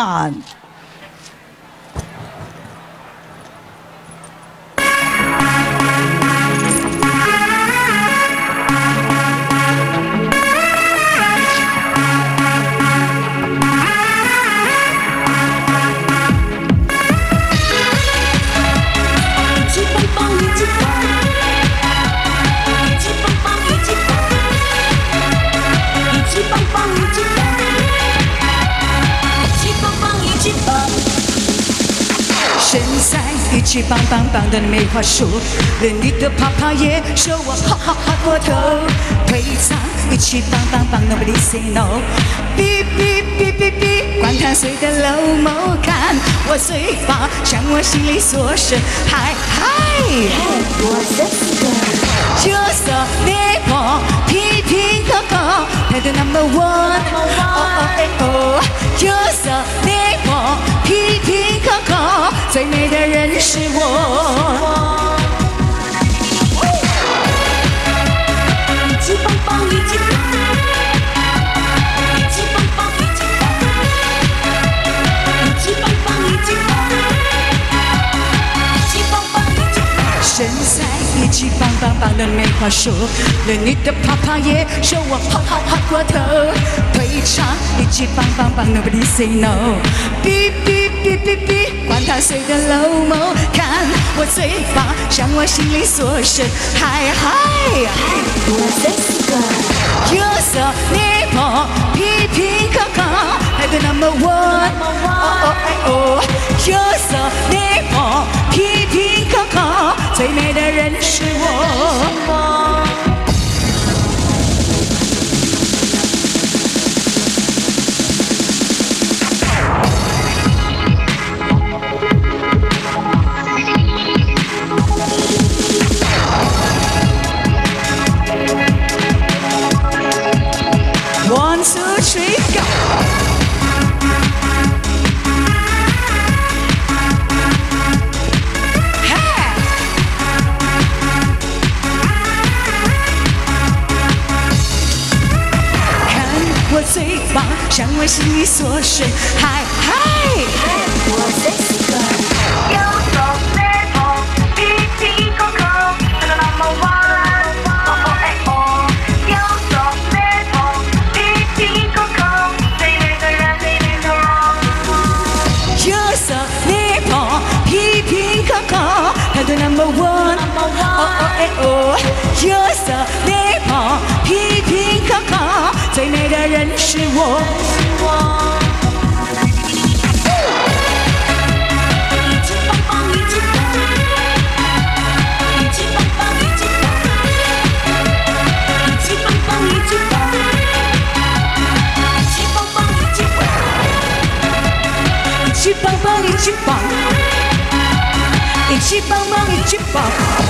啊身材一起棒棒棒的没话说，连你的啪啪也说我哈哈哈过头。腿长，一起棒棒棒，Nobody say no。哔哔哔哔哔，管他谁的老毛，看我嘴巴向我心里说声嗨嗨。就说你我皮皮可可，他的 number one。没话说，连你的啪啪也说我好好好过头。腿长一起棒棒棒，Nobody say no。哔哔哔哔哔，管他谁的老毛，看我嘴巴向我心里说声嗨嗨。有色你我皮皮可可，还得 number one。哦哦哎哦，有色你我皮皮我嘴巴向我心里说声嗨嗨。有色你我皮皮可可，他的 number one。哦哦哎哦，有色你棒，一起棒，一起棒棒，一起棒。